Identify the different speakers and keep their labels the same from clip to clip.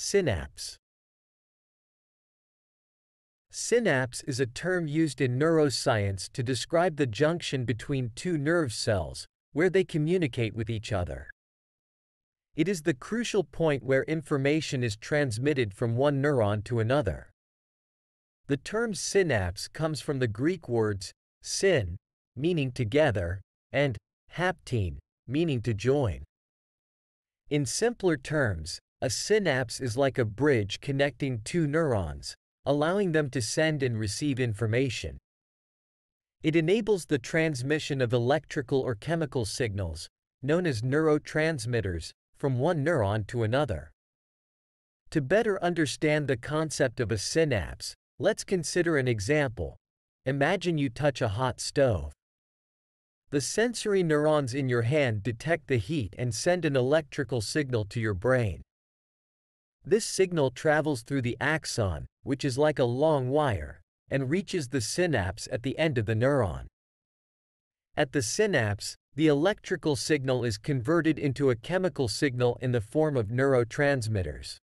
Speaker 1: Synapse Synapse is a term used in neuroscience to describe the junction between two nerve cells, where they communicate with each other. It is the crucial point where information is transmitted from one neuron to another. The term synapse comes from the Greek words syn, meaning together, and haptein, meaning to join. In simpler terms, a synapse is like a bridge connecting two neurons, allowing them to send and receive information. It enables the transmission of electrical or chemical signals, known as neurotransmitters, from one neuron to another. To better understand the concept of a synapse, let's consider an example. Imagine you touch a hot stove. The sensory neurons in your hand detect the heat and send an electrical signal to your brain. This signal travels through the axon, which is like a long wire, and reaches the synapse at the end of the neuron. At the synapse, the electrical signal is converted into a chemical signal in the form of neurotransmitters.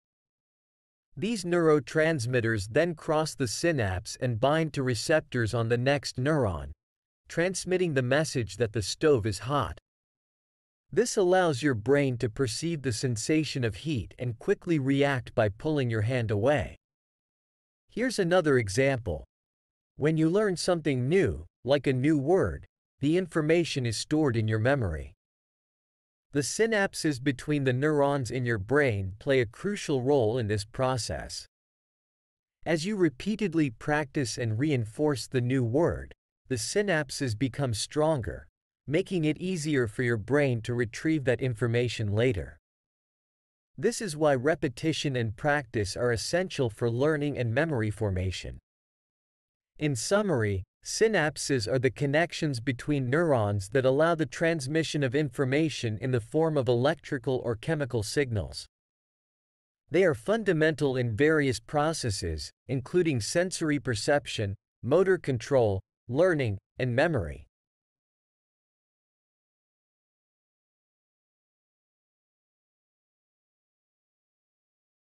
Speaker 1: These neurotransmitters then cross the synapse and bind to receptors on the next neuron, transmitting the message that the stove is hot. This allows your brain to perceive the sensation of heat and quickly react by pulling your hand away. Here's another example. When you learn something new, like a new word, the information is stored in your memory. The synapses between the neurons in your brain play a crucial role in this process. As you repeatedly practice and reinforce the new word, the synapses become stronger, making it easier for your brain to retrieve that information later. This is why repetition and practice are essential for learning and memory formation. In summary, synapses are the connections between neurons that allow the transmission of information in the form of electrical or chemical signals. They are fundamental in various processes, including sensory perception, motor control, learning, and memory.